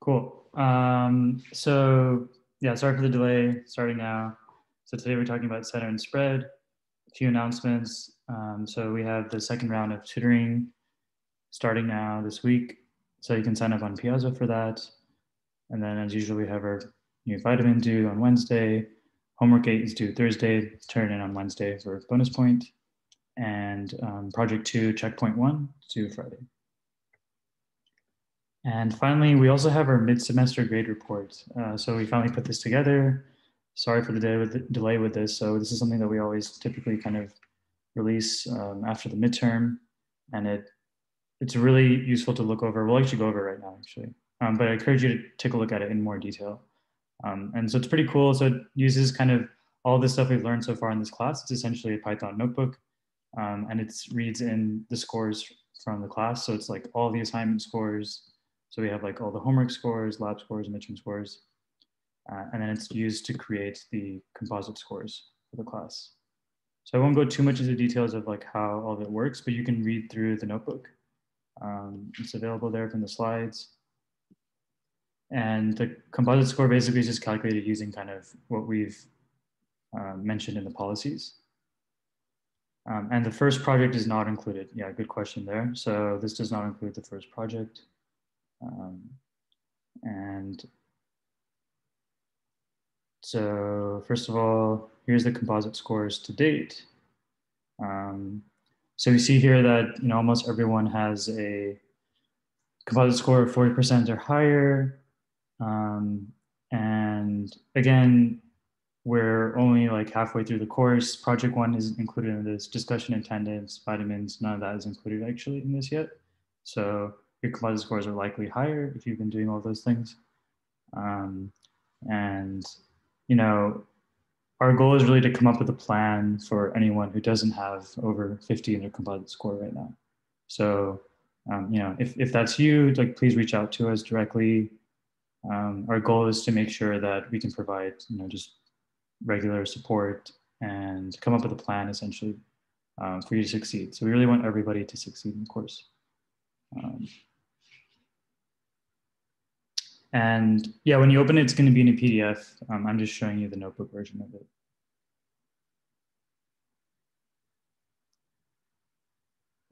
Cool. Um, so yeah, sorry for the delay, starting now. So today we're talking about center and spread, a few announcements. Um, so we have the second round of tutoring starting now this week. So you can sign up on Piazza for that. And then as usual, we have our new vitamin due on Wednesday. Homework eight is due Thursday, turn in on Wednesday for bonus point. And um, project two, checkpoint one, due Friday. And finally, we also have our mid-semester grade report. Uh, so we finally put this together. Sorry for the, day with the delay with this. So this is something that we always typically kind of release um, after the midterm. And it it's really useful to look over. We'll actually go over right now, actually. Um, but I encourage you to take a look at it in more detail. Um, and so it's pretty cool. So it uses kind of all the stuff we've learned so far in this class. It's essentially a Python notebook. Um, and it reads in the scores from the class. So it's like all the assignment scores, so we have like all the homework scores, lab scores, midterm scores, uh, and then it's used to create the composite scores for the class. So I won't go too much into details of like how all of it works, but you can read through the notebook. Um, it's available there from the slides. And the composite score basically is just calculated using kind of what we've uh, mentioned in the policies. Um, and the first project is not included. Yeah, good question there. So this does not include the first project. Um, and so first of all, here's the composite scores to date. Um, so we see here that you know almost everyone has a composite score of 40% or higher. Um, and again, we're only like halfway through the course. Project one isn't included in this discussion attendance, vitamins, none of that is included actually in this yet. So your composite scores are likely higher if you've been doing all those things. Um, and, you know, our goal is really to come up with a plan for anyone who doesn't have over 50 in their composite score right now. So, um, you know, if, if that's you, like please reach out to us directly. Um, our goal is to make sure that we can provide, you know, just regular support and come up with a plan essentially um, for you to succeed. So we really want everybody to succeed in the course. Um, and yeah, when you open it, it's going to be in a PDF. Um, I'm just showing you the notebook version of it.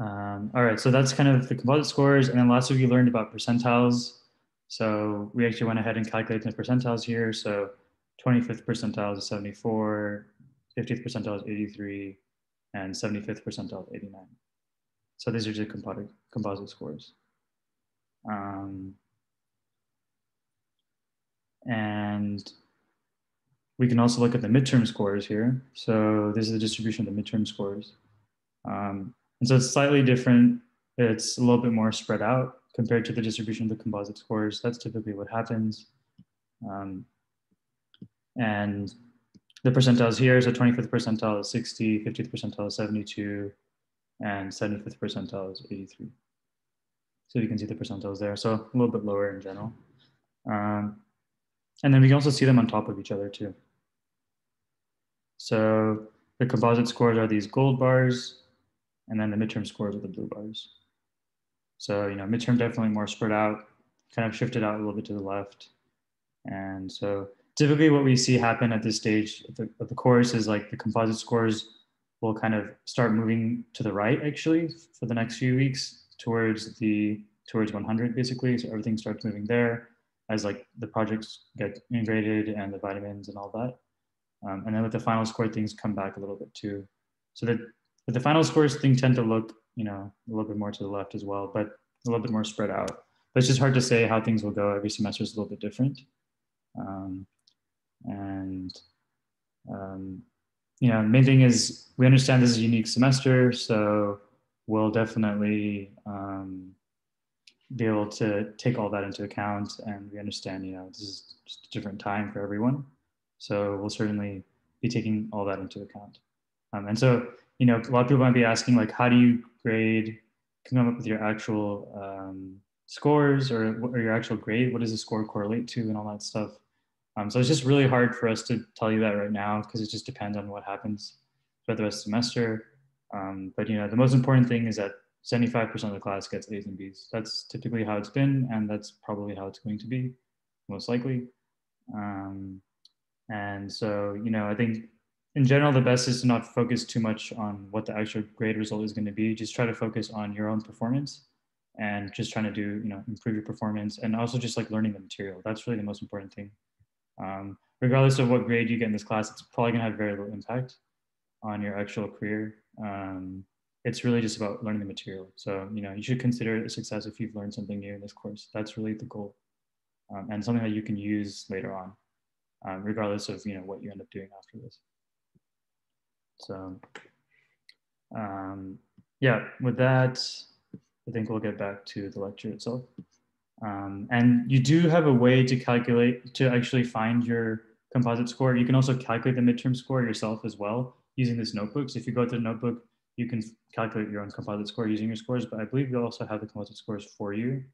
Um, all right, so that's kind of the composite scores. And then last week we learned about percentiles. So we actually went ahead and calculated the percentiles here. So 25th percentile is 74, 50th percentile is 83, and 75th percentile is 89. So these are just composite, composite scores. Um, and we can also look at the midterm scores here. So this is the distribution of the midterm scores. Um, and so it's slightly different. It's a little bit more spread out compared to the distribution of the composite scores. That's typically what happens. Um, and the percentiles here, so 25th percentile is 60, 50th percentile is 72, and 75th percentile is 83. So you can see the percentiles there. So a little bit lower in general. Um, and then we can also see them on top of each other too. So the composite scores are these gold bars, and then the midterm scores are the blue bars. So, you know, midterm definitely more spread out, kind of shifted out a little bit to the left. And so typically what we see happen at this stage of the, of the course is like the composite scores will kind of start moving to the right actually for the next few weeks towards the towards 100 basically. So everything starts moving there as like the projects get integrated and the vitamins and all that. Um, and then with the final score, things come back a little bit too. So that the final scores, things tend to look, you know, a little bit more to the left as well, but a little bit more spread out. But it's just hard to say how things will go. Every semester is a little bit different. Um, and, um, you know, main thing is we understand this is a unique semester, so we'll definitely um, be able to take all that into account and we understand you know this is just a different time for everyone. So we'll certainly be taking all that into account. Um, and so you know a lot of people might be asking like how do you grade come up with your actual um, scores or, or your actual grade? What does the score correlate to and all that stuff? Um, so it's just really hard for us to tell you that right now because it just depends on what happens throughout the rest of the semester. Um, but you know the most important thing is that 75% of the class gets A's and B's. That's typically how it's been, and that's probably how it's going to be, most likely. Um, and so, you know, I think in general, the best is to not focus too much on what the actual grade result is going to be. Just try to focus on your own performance and just trying to do, you know, improve your performance and also just like learning the material. That's really the most important thing. Um, regardless of what grade you get in this class, it's probably going to have very little impact on your actual career. Um, it's really just about learning the material. So, you know, you should consider it a success if you've learned something new in this course. That's really the goal um, and something that you can use later on, um, regardless of, you know, what you end up doing after this. So, um, yeah, with that, I think we'll get back to the lecture itself. Um, and you do have a way to calculate, to actually find your composite score. You can also calculate the midterm score yourself as well using this notebook. So if you go to the notebook, you can calculate your own composite score using your scores, but I believe you also have the composite scores for you.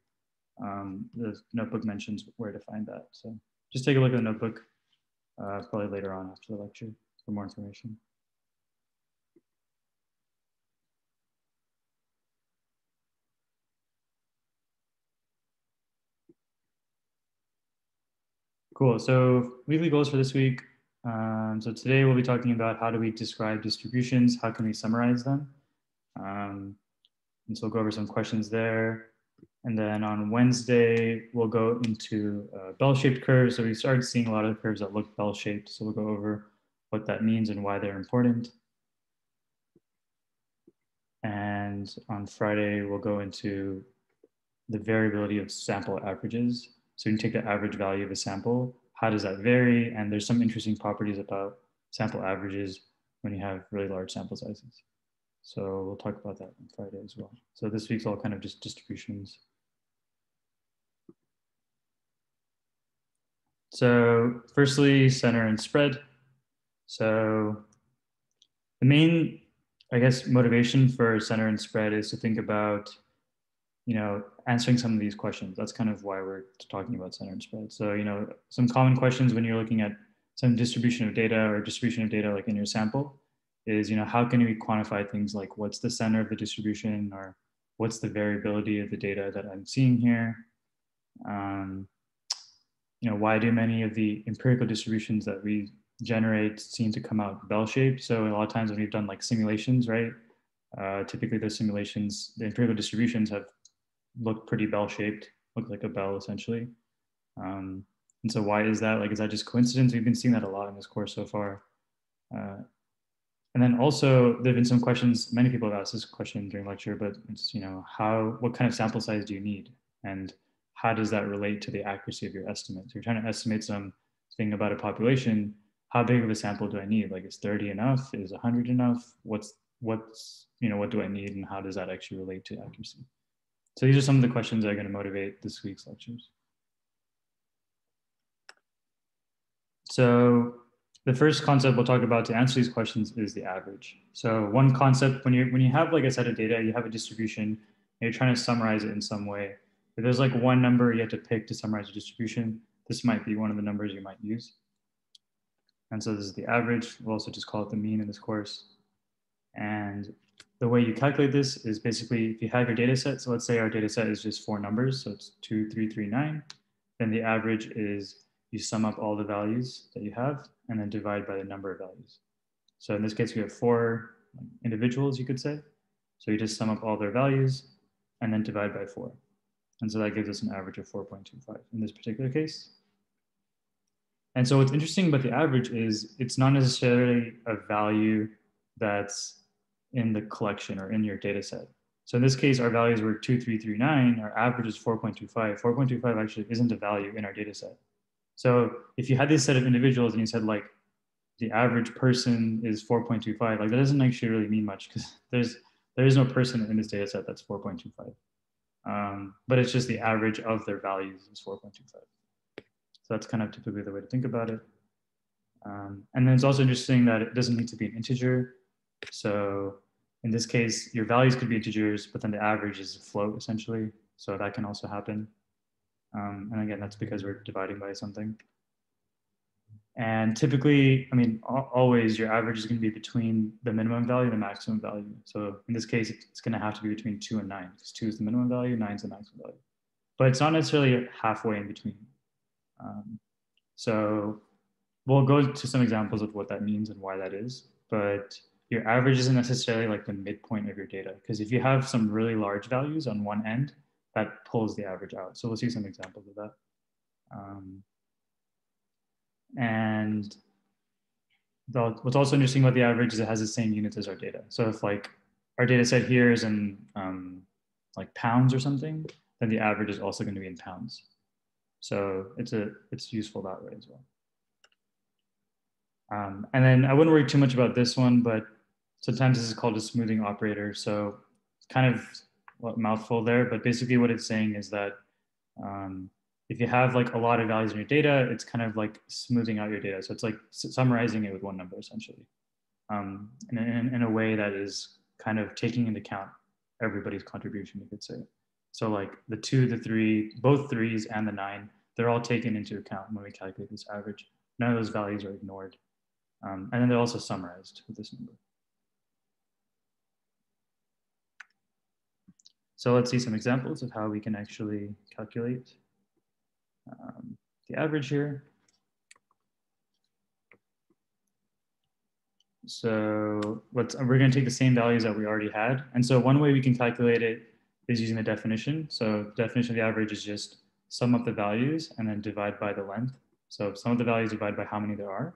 Um, the notebook mentions where to find that. So just take a look at the notebook uh, probably later on after the lecture for more information. Cool. So weekly goals for this week. Um, so today we'll be talking about how do we describe distributions? How can we summarize them? Um, and so we'll go over some questions there. And then on Wednesday, we'll go into uh, bell-shaped curves. So we started seeing a lot of curves that look bell-shaped. So we'll go over what that means and why they're important. And on Friday, we'll go into the variability of sample averages. So you can take the average value of a sample. How does that vary? And there's some interesting properties about sample averages when you have really large sample sizes. So we'll talk about that on Friday as well. So this week's all kind of just distributions. So firstly, center and spread. So the main, I guess, motivation for center and spread is to think about you know, answering some of these questions. That's kind of why we're talking about center and spread. So, you know, some common questions when you're looking at some distribution of data or distribution of data like in your sample is, you know, how can we quantify things like what's the center of the distribution or what's the variability of the data that I'm seeing here? Um, you know, why do many of the empirical distributions that we generate seem to come out bell-shaped? So a lot of times when we've done like simulations, right? Uh, typically those simulations, the empirical distributions have look pretty bell shaped, look like a bell essentially. Um, and so why is that? Like, is that just coincidence? We've been seeing that a lot in this course so far. Uh, and then also there've been some questions, many people have asked this question during lecture, but it's, you know, how, what kind of sample size do you need? And how does that relate to the accuracy of your estimate? So you're trying to estimate some thing about a population. How big of a sample do I need? Like is 30 enough? Is 100 enough? What's, what's, you know, what do I need? And how does that actually relate to accuracy? So these are some of the questions that are going to motivate this week's lectures. So the first concept we'll talk about to answer these questions is the average. So one concept, when you when you have like a set of data, you have a distribution, and you're trying to summarize it in some way. If there's like one number you have to pick to summarize a distribution, this might be one of the numbers you might use. And so this is the average. We'll also just call it the mean in this course. And the way you calculate this is basically if you have your data set, so let's say our data set is just four numbers, so it's two, three, three, nine, then the average is you sum up all the values that you have and then divide by the number of values. So in this case, we have four individuals, you could say. So you just sum up all their values and then divide by four. And so that gives us an average of 4.25 in this particular case. And so what's interesting about the average is it's not necessarily a value that's in the collection or in your data set. So in this case, our values were 2339, our average is 4.25. 4.25 actually isn't a value in our data set. So if you had this set of individuals and you said like the average person is 4.25, like that doesn't actually really mean much because there's there is no person in this data set that's 4.25. Um, but it's just the average of their values is 4.25. So that's kind of typically the way to think about it. Um, and then it's also interesting that it doesn't need to be an integer. So in this case, your values could be integers, but then the average is a float essentially. So that can also happen. Um, and again, that's because we're dividing by something. And typically, I mean, always your average is going to be between the minimum value and the maximum value. So in this case, it's going to have to be between two and nine because two is the minimum value, nine is the maximum value. But it's not necessarily halfway in between. Um, so we'll go to some examples of what that means and why that is. But your average isn't necessarily like the midpoint of your data because if you have some really large values on one end, that pulls the average out. So we'll see some examples of that. Um, and the, what's also interesting about the average is it has the same units as our data. So if like our data set here is in um, like pounds or something, then the average is also going to be in pounds. So it's a it's useful that way as well. Um, and then I wouldn't worry too much about this one, but sometimes this is called a smoothing operator. So it's kind of a mouthful there, but basically what it's saying is that um, if you have like a lot of values in your data, it's kind of like smoothing out your data. So it's like summarizing it with one number essentially um, in, in, in, a way that is kind of taking into account everybody's contribution, you could say. So like the two, the three, both threes and the nine, they're all taken into account when we calculate this average. None of those values are ignored. Um, and then they're also summarized with this number. So let's see some examples of how we can actually calculate um, the average here. So let's, we're going to take the same values that we already had. And so one way we can calculate it is using the definition. So the definition of the average is just sum up the values and then divide by the length. So sum of the values divided by how many there are.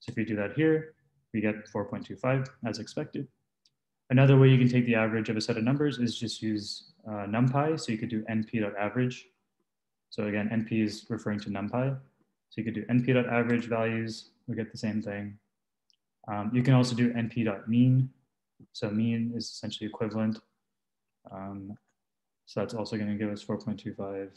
So if we do that here, we get 4.25 as expected. Another way you can take the average of a set of numbers is just use uh, NumPy. So you could do np.average so again, NP is referring to NumPy. So you could do np.average values, we get the same thing. Um, you can also do np.mean. So mean is essentially equivalent. Um, so that's also gonna give us 4.25.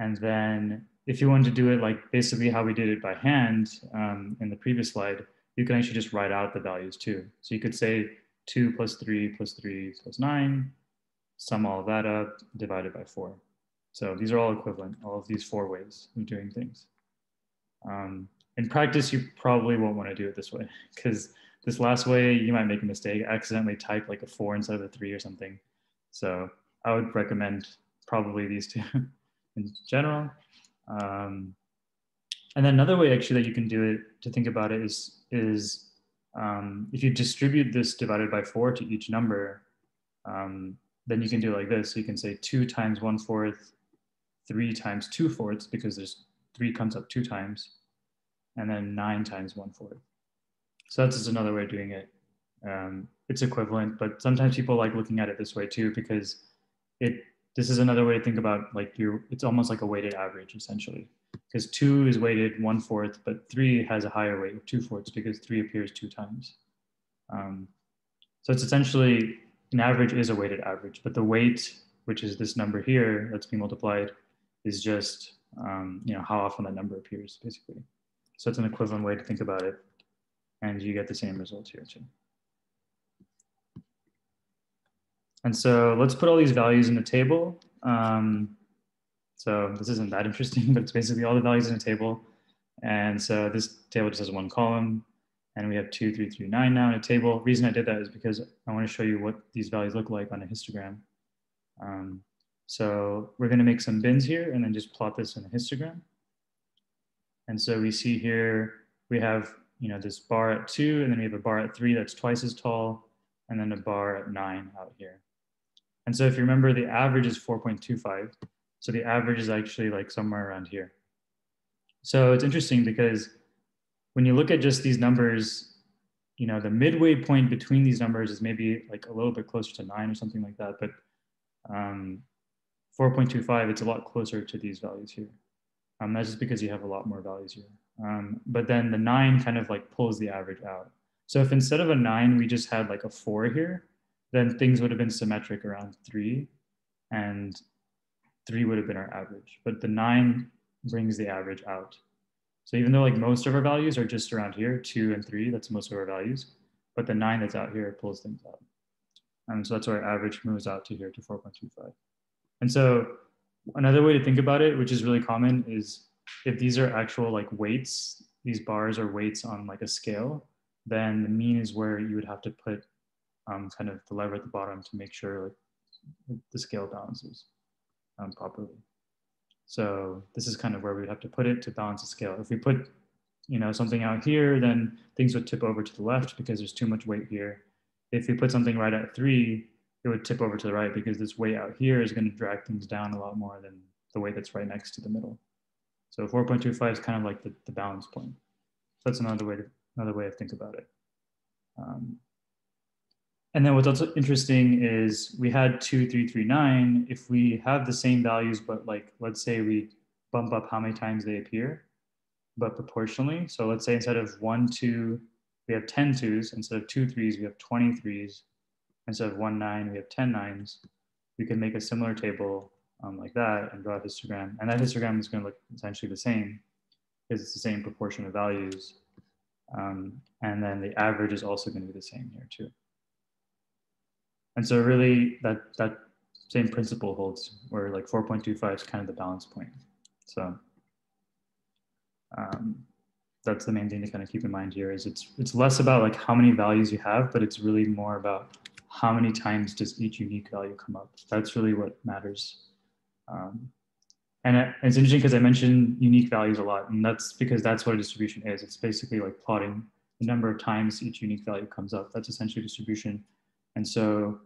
And then if you wanted to do it like basically how we did it by hand um, in the previous slide, you can actually just write out the values too. So you could say two plus three plus three plus nine, sum all that up, divided by four. So these are all equivalent, all of these four ways of doing things. Um, in practice, you probably won't want to do it this way because this last way, you might make a mistake, accidentally type like a four instead of a three or something. So I would recommend probably these two in general. Um, and then another way actually that you can do it to think about it is, is um, if you distribute this divided by four to each number, um, then you can do like this. So you can say two times one fourth three times two fourths because there's three comes up two times, and then nine times one fourth. So that's just another way of doing it. Um, it's equivalent, but sometimes people like looking at it this way too because it this is another way to think about like your it's almost like a weighted average essentially because two is weighted one fourth, but three has a higher weight of two fourths because three appears two times. Um, so it's essentially an average is a weighted average, but the weight, which is this number here that's being multiplied, is just um, you know how often that number appears basically. So it's an equivalent way to think about it, and you get the same result here too. And so let's put all these values in the table. Um, so this isn't that interesting, but it's basically all the values in a table. And so this table just has one column and we have two, three, three, nine now in a table. Reason I did that is because I want to show you what these values look like on a histogram. Um, so we're going to make some bins here and then just plot this in a histogram. And so we see here, we have, you know, this bar at two, and then we have a bar at three that's twice as tall, and then a bar at nine out here. And so if you remember, the average is 4.25. So the average is actually like somewhere around here. So it's interesting because when you look at just these numbers, you know, the midway point between these numbers is maybe like a little bit closer to nine or something like that. But um, 4.25, it's a lot closer to these values here. Um, that's just because you have a lot more values here. Um, but then the nine kind of like pulls the average out. So if instead of a nine, we just had like a four here, then things would have been symmetric around three and three would have been our average. But the nine brings the average out. So even though like most of our values are just around here, two and three, that's most of our values, but the nine that's out here pulls things out. And so that's why our average moves out to here to 4.25. And so another way to think about it, which is really common, is if these are actual like weights, these bars are weights on like a scale, then the mean is where you would have to put um, kind of the lever at the bottom to make sure like the scale balances um, properly. So this is kind of where we'd have to put it to balance the scale. If we put you know something out here, then things would tip over to the left because there's too much weight here. If we put something right at three, it would tip over to the right because this weight out here is going to drag things down a lot more than the weight that's right next to the middle. So 4.25 is kind of like the, the balance point. So that's another way to, another way to think about it. Um, and then what's also interesting is we had two, three, three, nine. If we have the same values, but like, let's say we bump up how many times they appear, but proportionally. So let's say instead of one, two, we have 10 twos. Instead of two threes, we have 20 threes. Instead of one nine, we have 10 nines. We can make a similar table um, like that and draw a histogram. And that histogram is going to look essentially the same because it's the same proportion of values. Um, and then the average is also going to be the same here too. And so really that, that same principle holds where like 4.25 is kind of the balance point. So um, that's the main thing to kind of keep in mind here is it's, it's less about like how many values you have, but it's really more about how many times does each unique value come up. That's really what matters. Um, and it's interesting because I mentioned unique values a lot, and that's because that's what a distribution is. It's basically like plotting the number of times each unique value comes up. That's essentially distribution. And so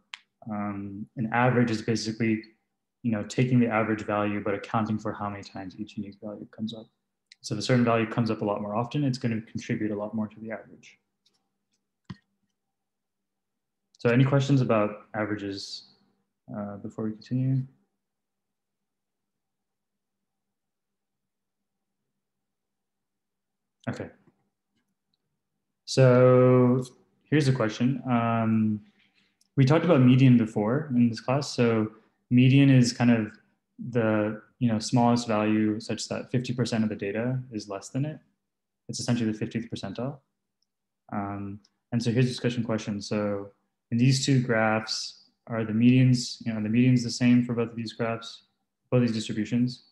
um, an average is basically, you know, taking the average value, but accounting for how many times each unique value comes up. So if a certain value comes up a lot more often, it's going to contribute a lot more to the average. So any questions about averages uh, before we continue? Okay. So here's a question. Um, we talked about median before in this class. So median is kind of the you know smallest value such that 50% of the data is less than it. It's essentially the 50th percentile. Um, and so here's a discussion question. So in these two graphs, are the medians, you know, the medians the same for both of these graphs, both these distributions?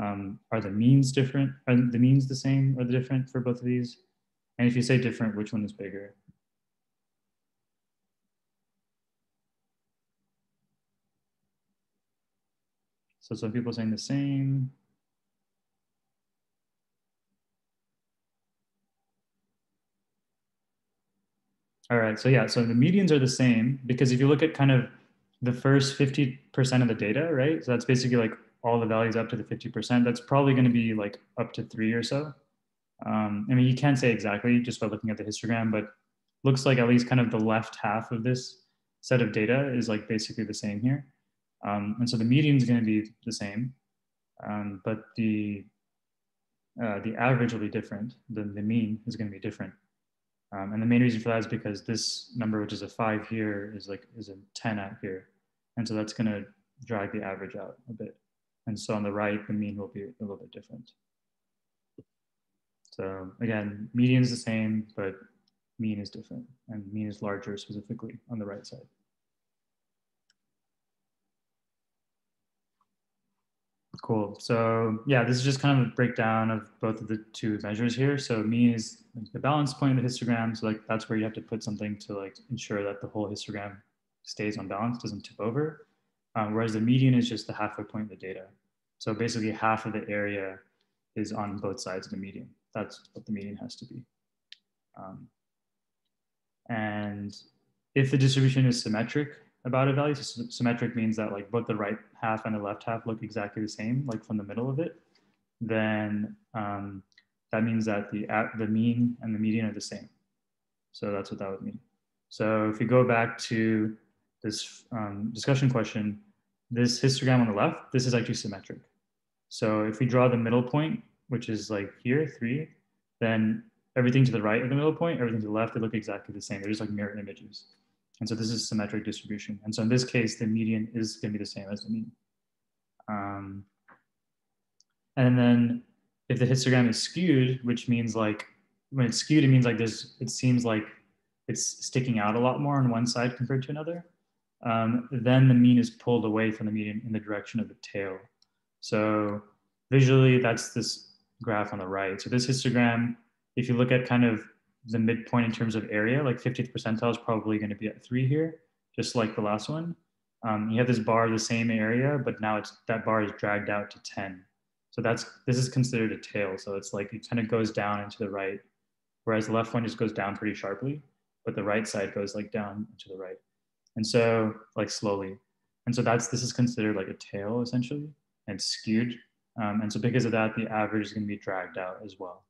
Um, are the means different? Are the means the same or the different for both of these? And if you say different, which one is bigger? So some people saying the same. All right, so yeah, so the medians are the same because if you look at kind of the first 50% of the data, right? So that's basically like all the values up to the 50%, that's probably going to be like up to three or so. Um, I mean, you can't say exactly just by looking at the histogram, but looks like at least kind of the left half of this set of data is like basically the same here. Um, and so the median is going to be the same, um, but the uh, the average will be different. The, the mean is going to be different. Um, and the main reason for that is because this number, which is a five here, is like is a 10 out here. And so that's going to drag the average out a bit. And so on the right, the mean will be a little bit different. So again, median is the same, but mean is different and mean is larger specifically on the right side. Cool. So yeah, this is just kind of a breakdown of both of the two measures here. So mean is the balance point of the histogram. So like that's where you have to put something to like ensure that the whole histogram stays on balance, doesn't tip over um, whereas the median is just the halfway point of the data. So basically half of the area is on both sides of the median. That's what the median has to be. Um, and if the distribution is symmetric about a value, so symmetric means that like both the right half and the left half look exactly the same, like from the middle of it, then um, that means that the, the mean and the median are the same. So that's what that would mean. So if we go back to this um, discussion question, this histogram on the left, this is actually symmetric. So if we draw the middle point, which is like here, three, then everything to the right of the middle point, everything to the left, they look exactly the same. They're just like mirror images. And so this is symmetric distribution. And so in this case, the median is gonna be the same as the mean. Um, and then if the histogram is skewed, which means like, when it's skewed, it means like there's, it seems like it's sticking out a lot more on one side compared to another um, then the mean is pulled away from the median in the direction of the tail. So visually, that's this graph on the right. So this histogram if you look at kind of the midpoint in terms of area, like 50th percentile is probably going to be at three here, just like the last one. Um, you have this bar the same area, but now it's that bar is dragged out to 10. So that's this is considered a tail. So it's like it kind of goes down and to the right, whereas the left one just goes down pretty sharply, but the right side goes like down to the right. And so like slowly. And so that's this is considered like a tail essentially, and skewed. Um, and so because of that, the average is going to be dragged out as well.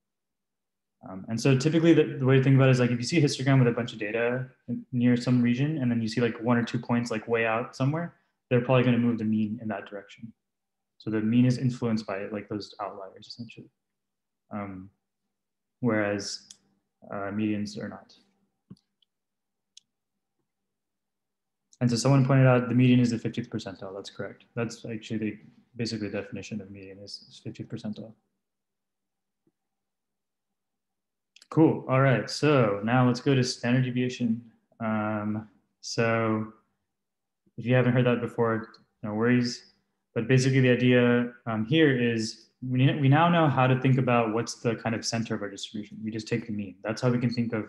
Um, and so typically the, the, way to think about it is like if you see a histogram with a bunch of data near some region and then you see like one or two points like way out somewhere, they're probably going to move the mean in that direction. So the mean is influenced by like those outliers essentially. Um, whereas uh, medians are not. And so someone pointed out the median is the 50th percentile. That's correct. That's actually the basically the definition of median is, is 50th percentile. Cool. All right. So now let's go to standard deviation. Um, so if you haven't heard that before, no worries. But basically the idea um, here is we, we now know how to think about what's the kind of center of our distribution. We just take the mean. That's how we can think of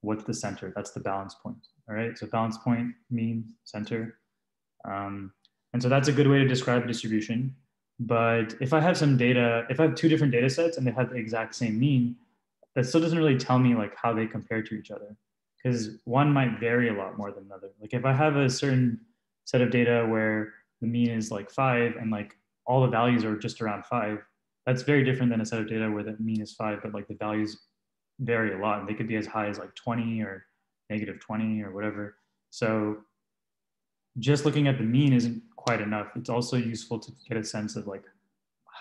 what's the center. That's the balance point. All right. So balance point, mean, center. Um, and so that's a good way to describe a distribution. But if I have some data, if I have two different data sets and they have the exact same mean, that still doesn't really tell me like how they compare to each other because one might vary a lot more than another. Like if I have a certain set of data where the mean is like five and like all the values are just around five, that's very different than a set of data where the mean is five, but like the values vary a lot. And they could be as high as like 20 or negative 20 or whatever. So just looking at the mean isn't quite enough. It's also useful to get a sense of like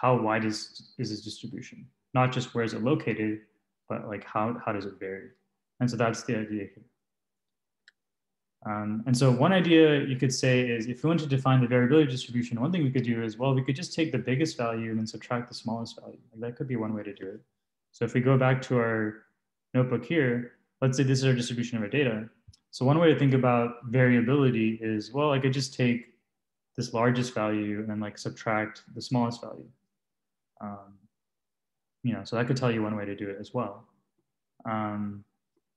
how wide is, is this distribution? Not just where is it located, but like how, how does it vary? And so that's the idea here. Um, and so one idea you could say is if we want to define the variability distribution, one thing we could do is, well, we could just take the biggest value and then subtract the smallest value. Like that could be one way to do it. So if we go back to our notebook here, let's say this is our distribution of our data. So one way to think about variability is, well, I could just take this largest value and then like subtract the smallest value. Um, you know, so that could tell you one way to do it as well. Um,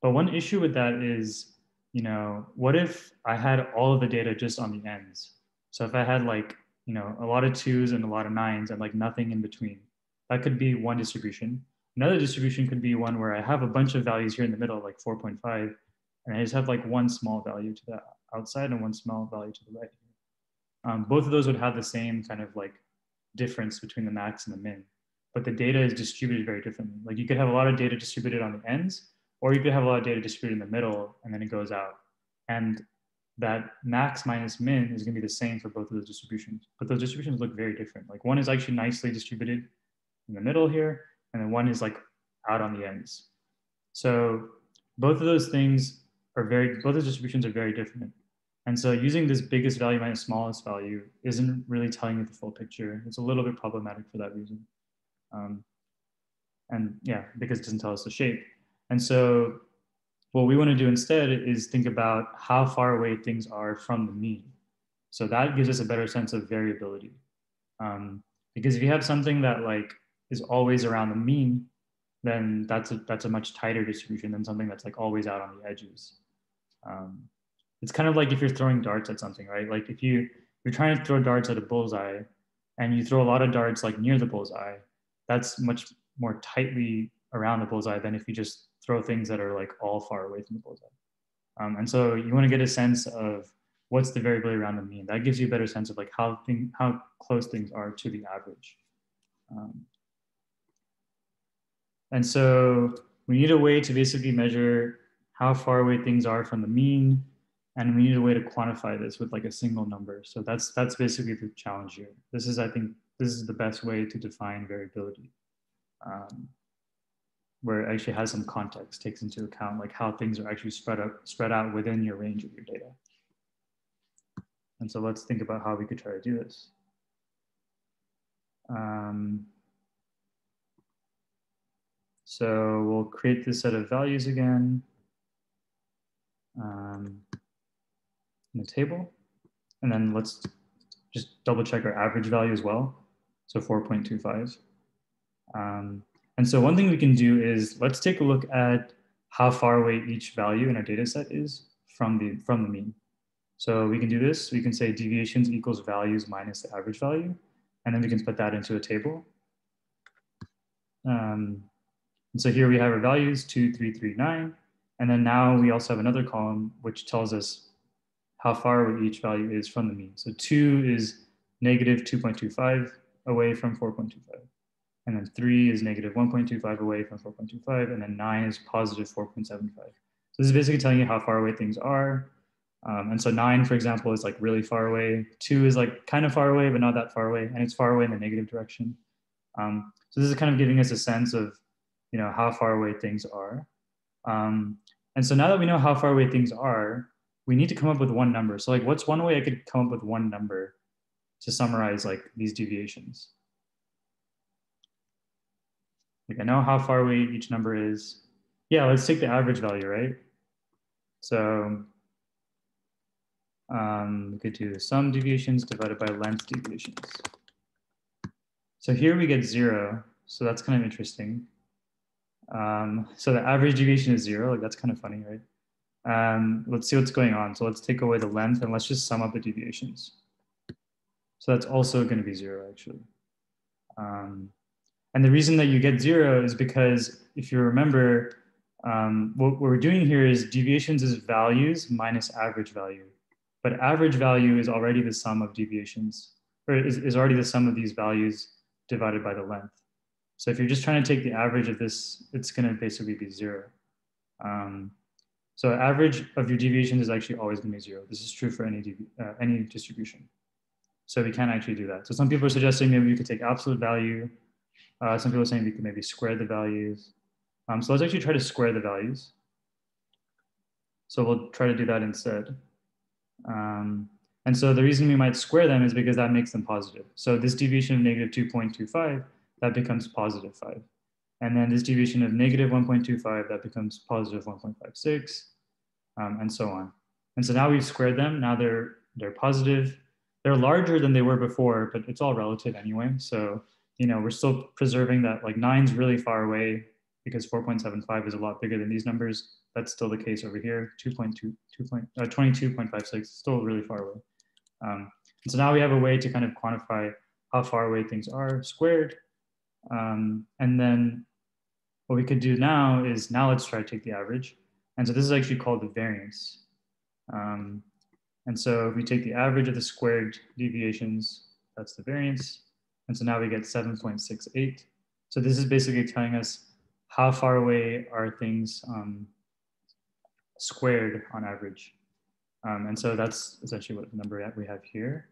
but one issue with that is, you know, what if I had all of the data just on the ends? So if I had like, you know, a lot of twos and a lot of nines and like nothing in between, that could be one distribution. Another distribution could be one where I have a bunch of values here in the middle, like 4.5, and I just have like one small value to the outside and one small value to the right. Um, both of those would have the same kind of like difference between the max and the min but the data is distributed very differently. Like you could have a lot of data distributed on the ends, or you could have a lot of data distributed in the middle and then it goes out. And that max minus min is gonna be the same for both of those distributions, but those distributions look very different. Like one is actually nicely distributed in the middle here, and then one is like out on the ends. So both of those things are very, both the distributions are very different. And so using this biggest value minus smallest value isn't really telling you the full picture. It's a little bit problematic for that reason. Um, and yeah, because it doesn't tell us the shape. And so what we want to do instead is think about how far away things are from the mean. So that gives us a better sense of variability. Um, because if you have something that like is always around the mean, then that's a, that's a much tighter distribution than something that's like always out on the edges. Um, it's kind of like if you're throwing darts at something, right? Like if you, you're trying to throw darts at a bullseye and you throw a lot of darts like near the bullseye, that's much more tightly around the bullseye than if you just throw things that are like all far away from the bullseye. Um, and so you want to get a sense of what's the variability around the mean. That gives you a better sense of like how thing, how close things are to the average. Um, and so we need a way to basically measure how far away things are from the mean, and we need a way to quantify this with like a single number. So that's that's basically the challenge here. This is, I think, this is the best way to define variability, um, where it actually has some context, takes into account like how things are actually spread out, spread out within your range of your data. And so let's think about how we could try to do this. Um, so we'll create this set of values again um, in the table. And then let's just double check our average value as well so 4.25. Um, and so one thing we can do is let's take a look at how far away each value in our data set is from the, from the mean. So we can do this. We can say deviations equals values minus the average value. And then we can put that into a table. Um, and so here we have our values, two, three, three, nine. And then now we also have another column which tells us how far each value is from the mean. So two is negative 2.25 away from 4.25. And then three is negative 1.25 away from 4.25. And then nine is positive 4.75. So this is basically telling you how far away things are. Um, and so nine, for example, is like really far away. Two is like kind of far away, but not that far away. And it's far away in the negative direction. Um, so this is kind of giving us a sense of, you know, how far away things are. Um, and so now that we know how far away things are, we need to come up with one number. So like, what's one way I could come up with one number to summarize like these deviations? Like I know how far away each number is. Yeah, let's take the average value, right? So um, we could do sum deviations divided by length deviations. So here we get zero. So that's kind of interesting. Um, so the average deviation is zero. Like that's kind of funny, right? Um, let's see what's going on. So let's take away the length and let's just sum up the deviations. So that's also going to be zero actually. Um, and the reason that you get zero is because if you remember, um, what, what we're doing here is deviations is values minus average value. But average value is already the sum of deviations, or is, is already the sum of these values divided by the length. So if you're just trying to take the average of this, it's going to basically be zero. Um, so average of your deviation is actually always going to be zero. This is true for any, uh, any distribution. So we can't actually do that. So some people are suggesting maybe we could take absolute value. Uh, some people are saying we could maybe square the values. Um, so let's actually try to square the values. So we'll try to do that instead. Um, and so the reason we might square them is because that makes them positive. So this deviation of negative 2.25, that becomes positive 5. And then this deviation of negative 1.25, that becomes positive 1.56, um, and so on. And so now we've squared them. Now they're, they're positive. They're larger than they were before, but it's all relative anyway. So, you know, we're still preserving that like nine's really far away because 4.75 is a lot bigger than these numbers. That's still the case over here, 2.2, 2 point, uh, 22.56, still really far away. Um, so now we have a way to kind of quantify how far away things are squared. Um, and then what we could do now is now let's try to take the average. And so this is actually called the variance. Um, and so if we take the average of the squared deviations, that's the variance. And so now we get 7.68. So this is basically telling us how far away are things um, squared on average. Um, and so that's essentially what the number that we have here.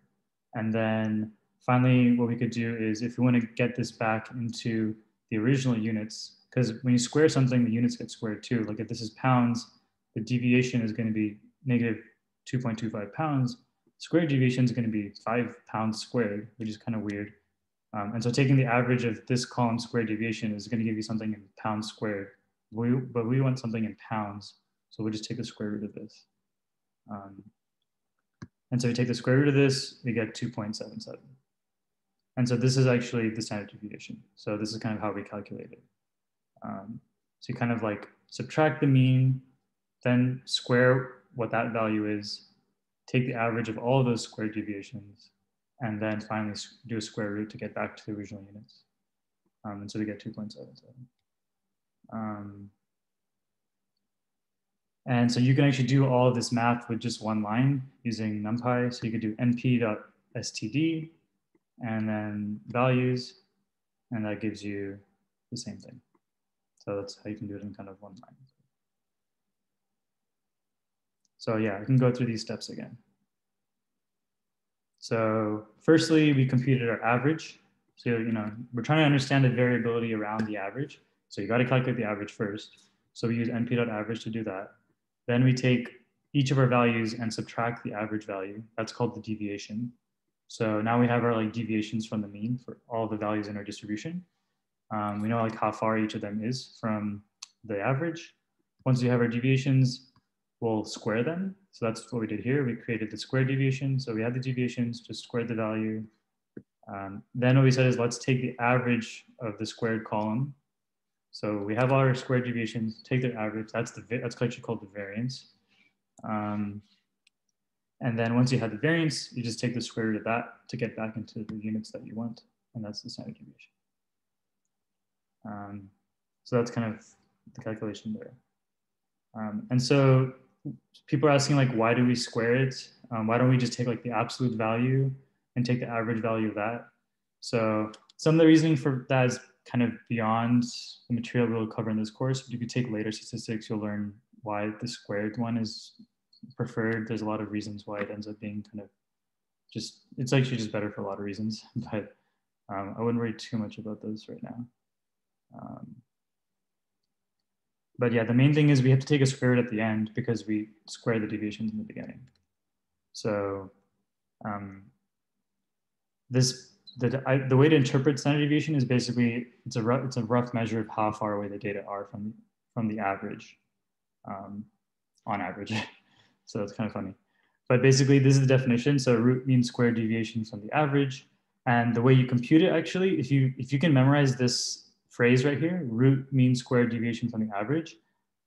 And then finally, what we could do is if we want to get this back into the original units, because when you square something, the units get squared too. Like if this is pounds, the deviation is going to be negative 2.25 pounds. Square deviation is going to be five pounds squared, which is kind of weird. Um, and so taking the average of this column square deviation is going to give you something in pounds squared. We, but we want something in pounds. So we'll just take the square root of this. Um, and so we take the square root of this, we get 2.77. And so this is actually the standard deviation. So this is kind of how we calculate it. Um, so you kind of like subtract the mean, then square what that value is, take the average of all of those square deviations, and then finally do a square root to get back to the original units. Um, and so we get 2.77. Um, and so you can actually do all of this math with just one line using NumPy. So you could do np.std and then values, and that gives you the same thing. So that's how you can do it in kind of one line. So yeah, I can go through these steps again. So firstly, we computed our average. So, you know, we're trying to understand the variability around the average. So you got to calculate the average first. So we use np.average to do that. Then we take each of our values and subtract the average value. That's called the deviation. So now we have our like deviations from the mean for all the values in our distribution. Um, we know like how far each of them is from the average. Once we have our deviations, we'll square them. So that's what we did here. We created the square deviation. So we had the deviations, just squared the value. Um, then what we said is let's take the average of the squared column So we have our square deviations, take their average. That's the that's actually called the variance. Um, and then once you have the variance, you just take the square root of that to get back into the units that you want. And that's the standard deviation. Um, so that's kind of the calculation there. Um, and so people are asking like, why do we square it? Um, why don't we just take like the absolute value and take the average value of that? So some of the reasoning for that is kind of beyond the material we'll cover in this course. But if you take later statistics, you'll learn why the squared one is preferred. There's a lot of reasons why it ends up being kind of just, it's actually just better for a lot of reasons, but um, I wouldn't worry too much about those right now. Um, but yeah, the main thing is we have to take a square root at the end because we square the deviations in the beginning. So um, this the, I, the way to interpret standard deviation is basically it's a rough, it's a rough measure of how far away the data are from from the average, um, on average. so that's kind of funny. But basically, this is the definition. So root mean square deviation from the average, and the way you compute it actually, if you if you can memorize this phrase right here, root mean square deviation from the average,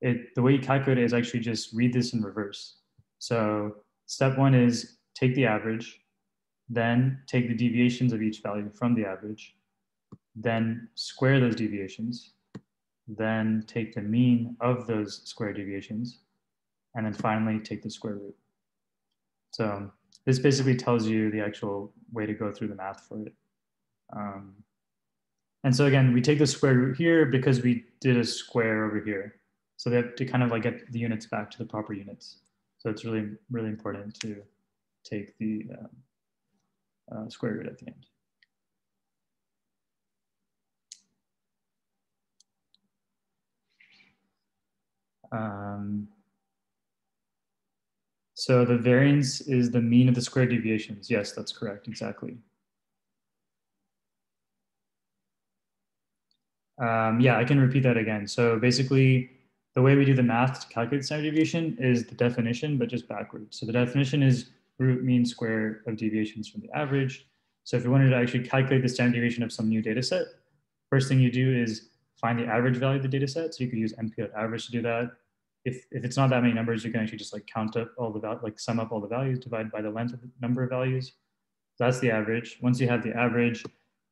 it the way you calculate it is actually just read this in reverse. So step one is take the average then take the deviations of each value from the average, then square those deviations, then take the mean of those square deviations, and then finally take the square root. So this basically tells you the actual way to go through the math for it. Um, and so again, we take the square root here because we did a square over here. So they have to kind of like get the units back to the proper units. So it's really, really important to take the, um, uh, square root at the end. Um, so the variance is the mean of the square deviations. Yes, that's correct, exactly. Um, yeah, I can repeat that again. So basically, the way we do the math to calculate standard deviation is the definition, but just backwards. So the definition is root mean square of deviations from the average. So if you wanted to actually calculate the standard deviation of some new data set, first thing you do is find the average value of the data set. So you could use np.average to do that. If, if it's not that many numbers, you can actually just like count up all the, like sum up all the values, divide by the length of the number of values. So that's the average. Once you have the average,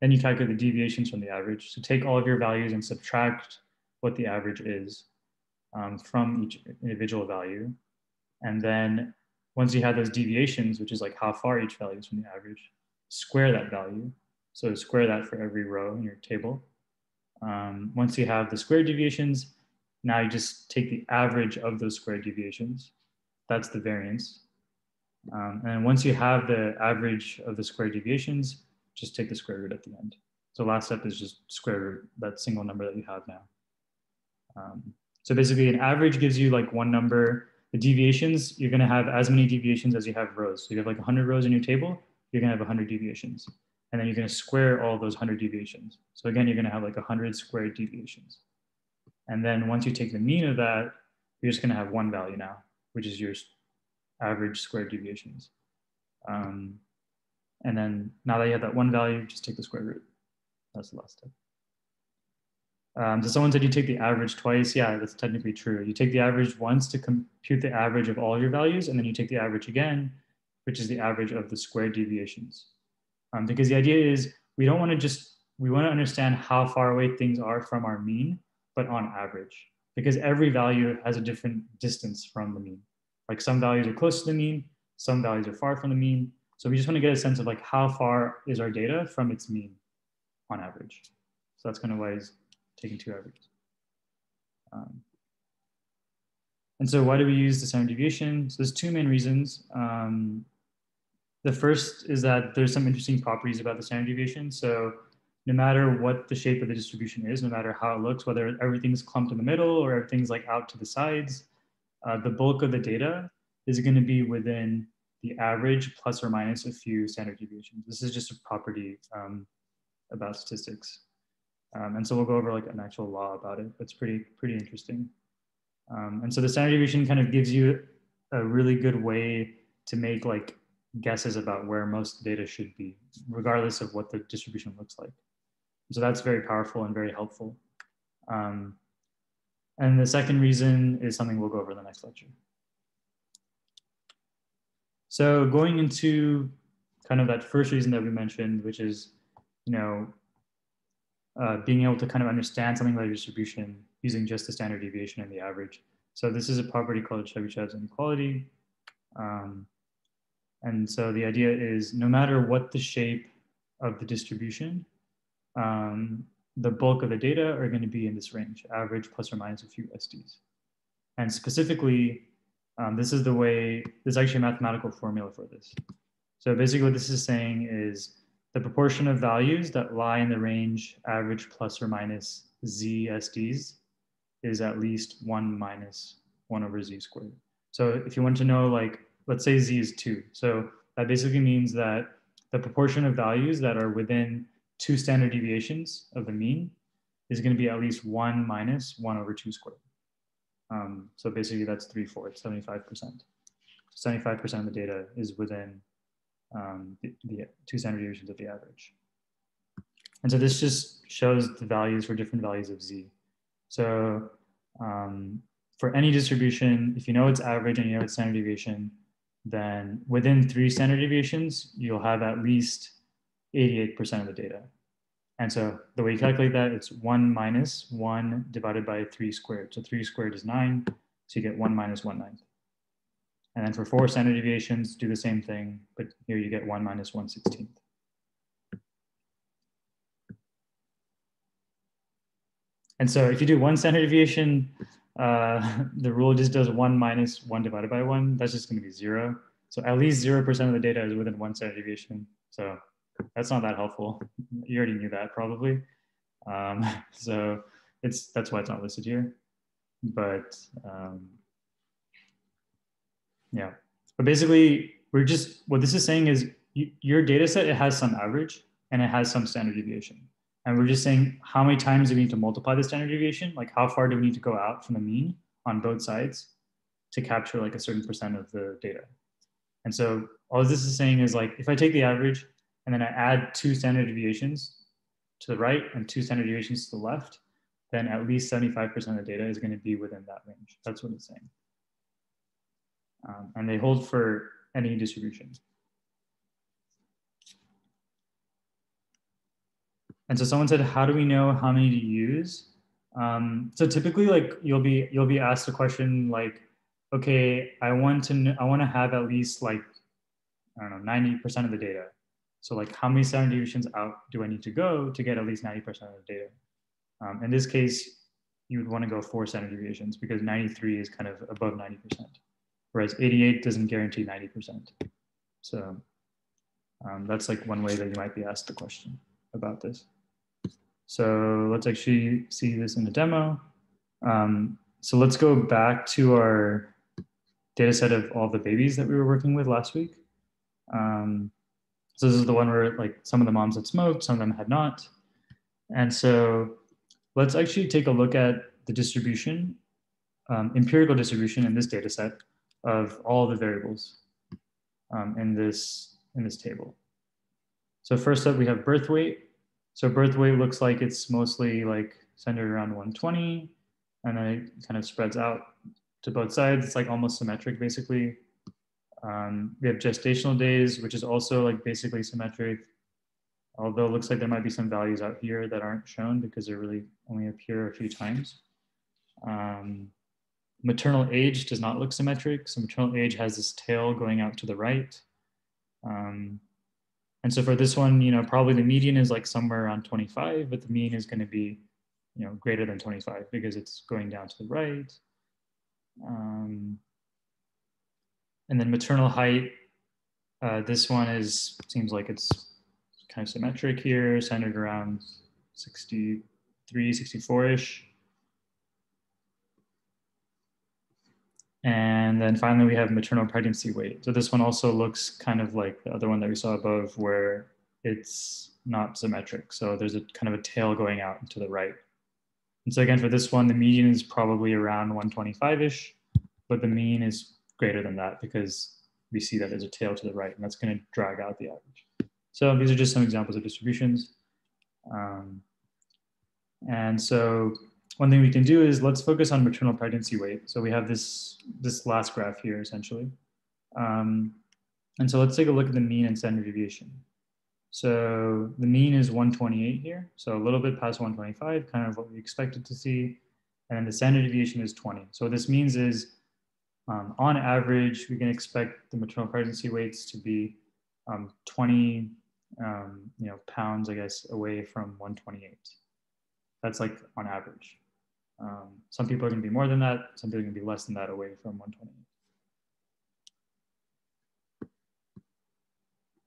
then you calculate the deviations from the average. So take all of your values and subtract what the average is um, from each individual value. And then once you have those deviations, which is like how far each value is from the average, square that value. So square that for every row in your table. Um, once you have the square deviations, now you just take the average of those square deviations. That's the variance. Um, and once you have the average of the square deviations, just take the square root at the end. So last step is just square root that single number that you have now. Um, so basically an average gives you like one number the deviations, you're going to have as many deviations as you have rows. So you have like 100 rows in your table, you're going to have 100 deviations. And then you're going to square all those 100 deviations. So again, you're going to have like 100 squared deviations. And then once you take the mean of that, you're just going to have one value now, which is your average squared deviations. Um, and then now that you have that one value, just take the square root. That's the last step. Um, so someone said you take the average twice. Yeah, that's technically true. You take the average once to compute the average of all your values, and then you take the average again, which is the average of the squared deviations. Um, because the idea is we don't want to just, we want to understand how far away things are from our mean, but on average, because every value has a different distance from the mean. Like some values are close to the mean, some values are far from the mean. So we just want to get a sense of like how far is our data from its mean on average. So that's kind of why it's taking two averages. Um, and so why do we use the standard deviation? So there's two main reasons. Um, the first is that there's some interesting properties about the standard deviation. So no matter what the shape of the distribution is, no matter how it looks, whether everything's clumped in the middle or everything's like out to the sides, uh, the bulk of the data is going to be within the average plus or minus a few standard deviations. This is just a property um, about statistics. Um, and so we'll go over like an actual law about it. It's pretty, pretty interesting. Um, and so the standard deviation kind of gives you a really good way to make like guesses about where most data should be, regardless of what the distribution looks like. So that's very powerful and very helpful. Um, and the second reason is something we'll go over in the next lecture. So going into kind of that first reason that we mentioned, which is, you know, uh, being able to kind of understand something like a distribution using just the standard deviation and the average. So this is a property called Chebyshev inequality. Um, and so the idea is no matter what the shape of the distribution, um, the bulk of the data are going to be in this range, average plus or minus a few SDs. And specifically, um, this is the way, there's actually a mathematical formula for this. So basically what this is saying is the proportion of values that lie in the range average plus or minus z SDs is at least one minus one over z squared. So if you want to know like, let's say z is two. So that basically means that the proportion of values that are within two standard deviations of the mean is going to be at least one minus one over two squared. Um, so basically that's three fourths, 75%. 75% of the data is within um, the, the, two standard deviations of the average. And so this just shows the values for different values of z. So um, for any distribution, if you know its average and you know its standard deviation, then within three standard deviations, you'll have at least 88% of the data. And so the way you calculate that, it's one minus one divided by three squared. So three squared is nine, so you get one minus one ninth. And then for four standard deviations, do the same thing, but here you get one minus one sixteenth. And so if you do one standard deviation, uh, the rule just does one minus one divided by one. That's just gonna be zero. So at least 0% of the data is within one standard deviation. So that's not that helpful. You already knew that probably. Um, so it's that's why it's not listed here. But um, yeah, but basically we're just, what this is saying is you, your data set, it has some average and it has some standard deviation. And we're just saying how many times do we need to multiply the standard deviation? Like how far do we need to go out from the mean on both sides to capture like a certain percent of the data? And so all this is saying is like, if I take the average and then I add two standard deviations to the right and two standard deviations to the left, then at least 75% of the data is going to be within that range. That's what it's saying. Um, and they hold for any distribution. And so someone said, how do we know how many to use? Um, so typically like you'll be, you'll be asked a question like, okay, I want to, I want to have at least like, I don't know, 90% of the data. So like how many standard deviations out do I need to go to get at least 90% of the data? Um, in this case, you would want to go four standard deviations because 93 is kind of above 90%, whereas 88 doesn't guarantee 90%. So um, that's like one way that you might be asked the question about this. So let's actually see this in the demo. Um, so let's go back to our data set of all the babies that we were working with last week. Um, so this is the one where like some of the moms had smoked, some of them had not. And so let's actually take a look at the distribution, um, empirical distribution in this data set of all the variables um, in, this, in this table. So first up, we have birth weight. So birth weight looks like it's mostly like centered around 120, and then it kind of spreads out to both sides. It's like almost symmetric, basically. Um, we have gestational days, which is also like basically symmetric, although it looks like there might be some values out here that aren't shown because they really only appear a few times. Um, maternal age does not look symmetric. So maternal age has this tail going out to the right. Um, and so for this one, you know, probably the median is like somewhere around 25, but the mean is going to be, you know, greater than 25 because it's going down to the right. Um, and then maternal height, uh, this one is, seems like it's kind of symmetric here, centered around 63, 64-ish. And then finally, we have maternal pregnancy weight. So this one also looks kind of like the other one that we saw above where it's not symmetric. So there's a kind of a tail going out to the right. And so again, for this one, the median is probably around 125-ish, but the mean is greater than that because we see that there's a tail to the right and that's going to drag out the average. So these are just some examples of distributions. Um, and so one thing we can do is let's focus on maternal pregnancy weight. So we have this, this last graph here essentially. Um, and so let's take a look at the mean and standard deviation. So the mean is 128 here. So a little bit past 125, kind of what we expected to see. And the standard deviation is 20. So what this means is um, on average, we can expect the maternal pregnancy weights to be um, 20 um, you know, pounds, I guess, away from 128. That's like on average. Um, some people are going to be more than that. Some people are going to be less than that away from 128.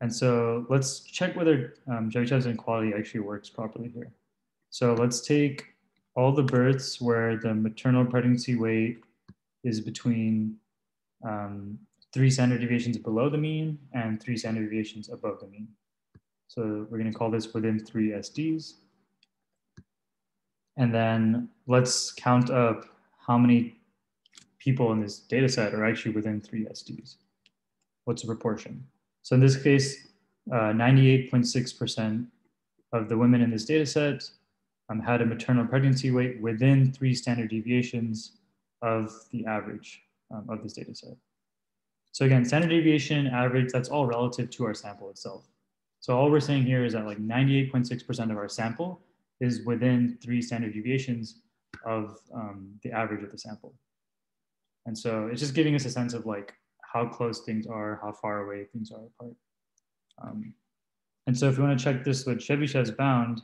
And so let's check whether um, Chebyshev inequality actually works properly here. So let's take all the births where the maternal pregnancy weight is between um, three standard deviations below the mean and three standard deviations above the mean. So we're going to call this within three SDs. And then let's count up how many people in this data set are actually within three SDs. What's the proportion? So in this case, 98.6% uh, of the women in this data set um, had a maternal pregnancy weight within three standard deviations of the average um, of this data set. So again, standard deviation, average, that's all relative to our sample itself. So all we're saying here is that like 98.6% of our sample is within three standard deviations of um, the average of the sample. And so it's just giving us a sense of like how close things are, how far away things are apart. Um, and so if you want to check this with Chebyshev's bound,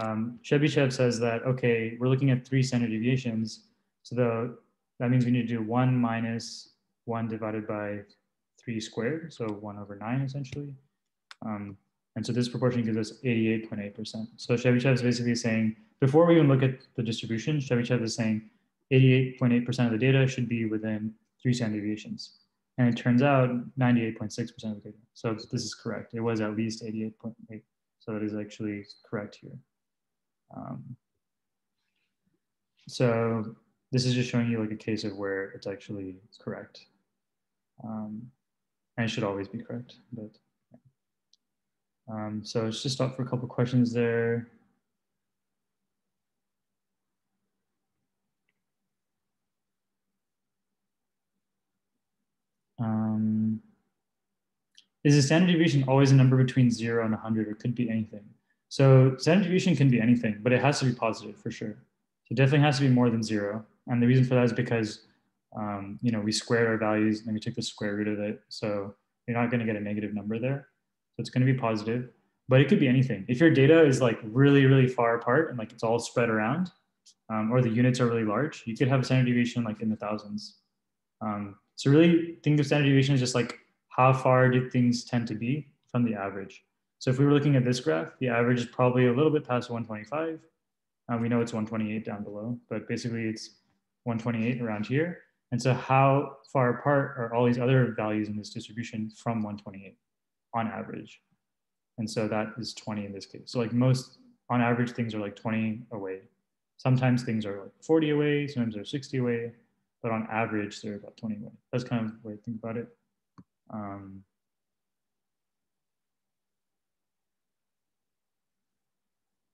um, Chebyshev says that, okay, we're looking at three standard deviations. So the, that means we need to do one minus one divided by three squared. So one over nine essentially. Um, and so this proportion gives us 88.8%. So Chebyshev is basically saying, before we even look at the distribution, Chebyshev is saying 88.8% of the data should be within three standard deviations. And it turns out 98.6% of the data. So this is correct. It was at least 88.8. So it is actually correct here. Um, so this is just showing you like a case of where it's actually correct. Um, and should always be correct, but um, so let's just stop for a couple questions there. Um, is the standard deviation always a number between zero and 100 or could be anything? So standard deviation can be anything, but it has to be positive for sure. So it definitely has to be more than zero. And the reason for that is because, um, you know, we squared our values and we took the square root of it. So you're not gonna get a negative number there. So it's going to be positive, but it could be anything. If your data is like really, really far apart and like it's all spread around, um, or the units are really large, you could have a standard deviation like in the thousands. Um, so really think of standard deviation as just like how far do things tend to be from the average. So if we were looking at this graph, the average is probably a little bit past 125. Um, we know it's 128 down below, but basically it's 128 around here. And so how far apart are all these other values in this distribution from 128? on average. And so that is 20 in this case. So like most, on average, things are like 20 away. Sometimes things are like 40 away, sometimes they're 60 away, but on average, they're about 20 away. That's kind of the way I think about it. Um,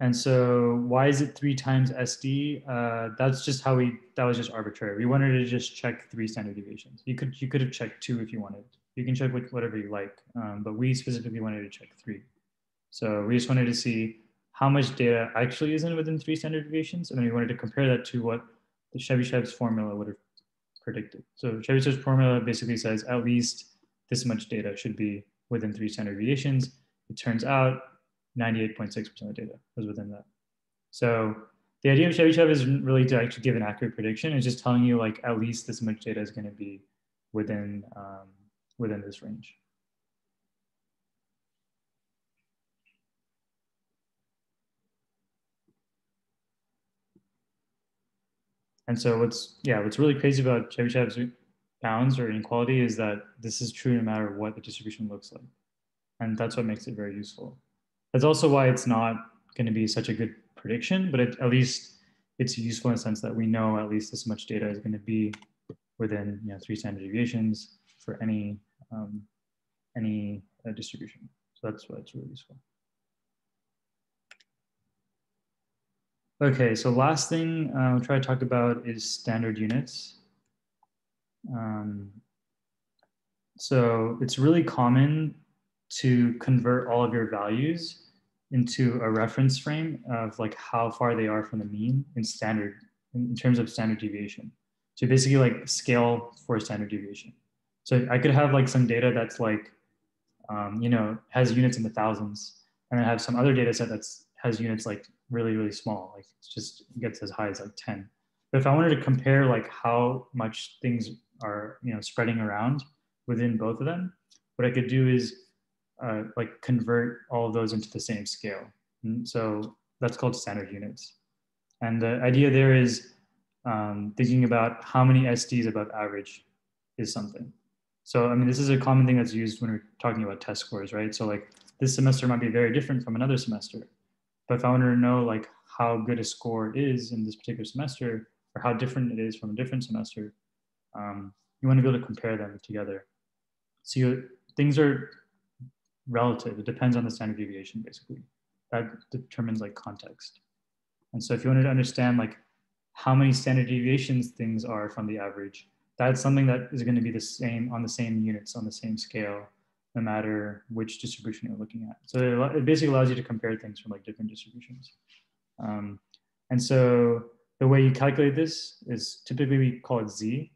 And so why is it three times SD? Uh, that's just how we, that was just arbitrary. We wanted to just check three standard deviations. You could, you could have checked two if you wanted. You can check with whatever you like, um, but we specifically wanted to check three. So we just wanted to see how much data actually is in within three standard deviations. And then we wanted to compare that to what the Chebyshev's formula would have predicted. So Chebyshev's formula basically says at least this much data should be within three standard deviations. It turns out 98.6% of the data was within that. So the idea of Chebyshev isn't really to actually give an accurate prediction. It's just telling you like at least this much data is going to be within um, within this range. And so what's yeah, what's really crazy about Chebyshev's bounds or inequality is that this is true no matter what the distribution looks like. And that's what makes it very useful. That's also why it's not going to be such a good prediction, but it, at least it's useful in the sense that we know at least this much data is going to be within you know, three standard deviations for any um, any uh, distribution. So that's why it's really useful. Okay, so last thing uh, I'll try to talk about is standard units. Um, so it's really common to convert all of your values into a reference frame of like how far they are from the mean in standard, in terms of standard deviation. So basically like scale for standard deviation. So I could have like some data that's like, um, you know, has units in the thousands, and I have some other data set that's has units like really, really small, like it just gets as high as like 10. But if I wanted to compare like how much things are, you know, spreading around within both of them, what I could do is uh, like convert all of those into the same scale. And so that's called standard units. And the idea there is um, thinking about how many SDs above average is something. So, I mean, this is a common thing that's used when we're talking about test scores, right? So like this semester might be very different from another semester. But if I wanted to know like how good a score is in this particular semester or how different it is from a different semester, um, you want to be able to compare them together. So you, things are relative. It depends on the standard deviation, basically. That determines like context. And so if you wanted to understand like how many standard deviations things are from the average, that's something that is going to be the same on the same units on the same scale, no matter which distribution you're looking at. So it, basically allows you to compare things from like different distributions. Um, and so the way you calculate this is typically we call it Z.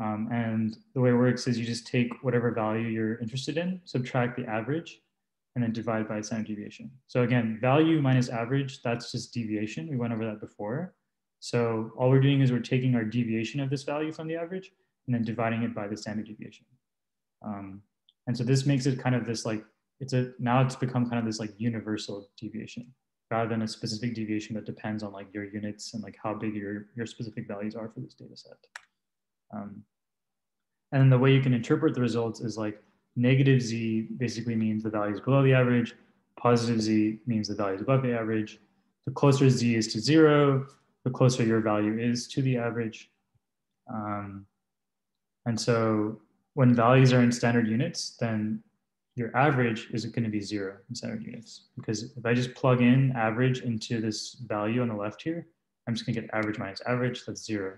Um, and the way it works is you just take whatever value you're interested in, subtract the average, and then divide by standard deviation. So again, value minus average, that's just deviation. We went over that before. So all we're doing is we're taking our deviation of this value from the average and then dividing it by the standard deviation. Um, and so this makes it kind of this like, it's a, now it's become kind of this like universal deviation rather than a specific deviation that depends on like your units and like how big your, your specific values are for this data set. Um, and the way you can interpret the results is like negative z basically means the value is below the average, positive z means the value is above the average. The closer z is to zero, the closer your value is to the average. Um, and so when values are in standard units, then your average is going to be zero in standard units. Because if I just plug in average into this value on the left here, I'm just going to get average minus average, that's zero.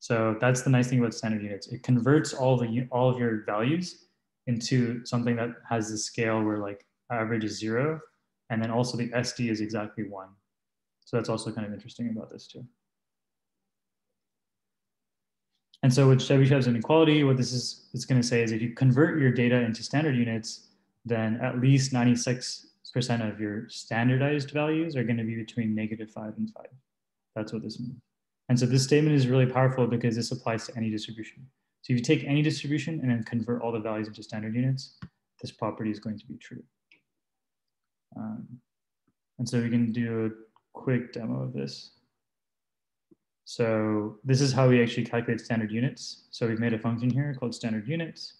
So that's the nice thing about standard units. It converts all the all of your values into something that has the scale where like average is zero, and then also the SD is exactly one. So that's also kind of interesting about this too. And so with Chebyshev's inequality, what this is it's going to say is if you convert your data into standard units, then at least 96% of your standardized values are going to be between negative five and five. That's what this means. And so this statement is really powerful because this applies to any distribution. So if you take any distribution and then convert all the values into standard units, this property is going to be true. Um, and so we can do a quick demo of this. So this is how we actually calculate standard units. So we've made a function here called standard units.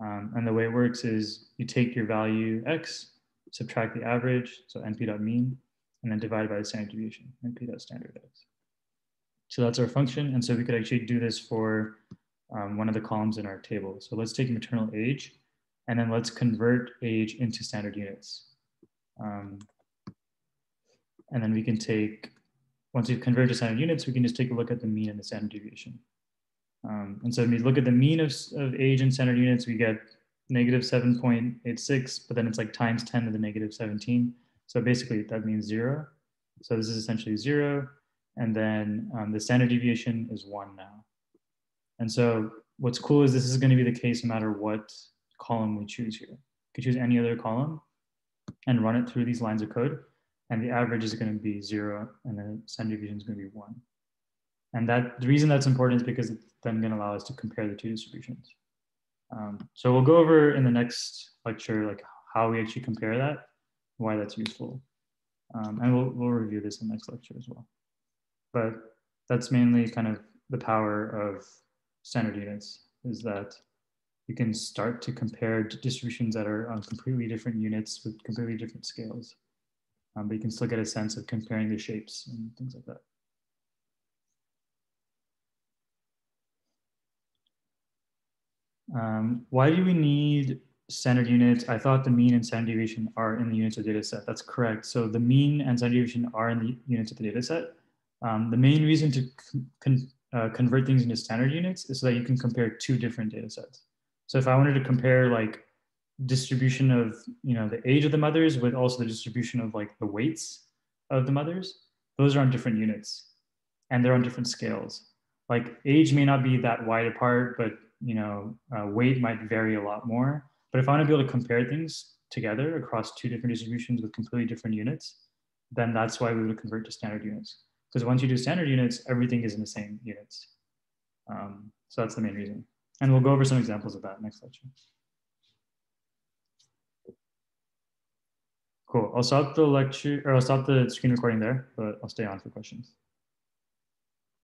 Um, and the way it works is you take your value x, subtract the average, so np.mean, and then divide by the standard deviation, np.standard x. So that's our function. And so we could actually do this for um, one of the columns in our table. So let's take maternal age, and then let's convert age into standard units. Um, and then we can take, once we've converted to standard units, we can just take a look at the mean and the standard deviation. Um, and so when we look at the mean of, of age in standard units, we get negative 7.86, but then it's like times 10 to the negative 17. So basically that means zero. So this is essentially zero. And then um, the standard deviation is one now. And so what's cool is this is going to be the case no matter what column we choose here. You could choose any other column and run it through these lines of code. And the average is going to be zero and the standard deviation is going to be one. And that the reason that's important is because it's then going to allow us to compare the two distributions. Um, so we'll go over in the next lecture, like how we actually compare that, why that's useful. Um, and we'll, we'll review this in the next lecture as well but that's mainly kind of the power of standard units is that you can start to compare distributions that are on completely different units with completely different scales. Um, but you can still get a sense of comparing the shapes and things like that. Um, why do we need standard units. I thought the mean and standard deviation are in the units of the data set. That's correct. So the mean and standard deviation are in the units of the data set. Um, the main reason to con uh, convert things into standard units is so that you can compare two different data sets. So if I wanted to compare like distribution of, you know, the age of the mothers with also the distribution of like the weights of the mothers, those are on different units and they're on different scales. Like age may not be that wide apart, but you know, uh, weight might vary a lot more. But if I want to be able to compare things together across two different distributions with completely different units, then that's why we would convert to standard units. Because once you do standard units, everything is in the same units. Um, so that's the main reason. And we'll go over some examples of that next lecture. Cool. I'll stop the lecture or I'll stop the screen recording there, but I'll stay on for questions.